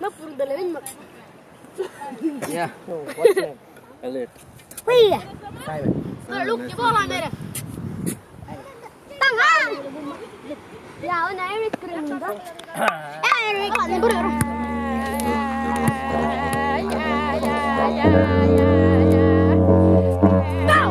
não por de né? tá la misma. Yeah. No, what's name? Alert. Wait. Simon. No, look, you ball on there. Tangan. Ya, ona Eric kurunda. Ya é, Eric, dur dur. Now.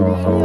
Woo!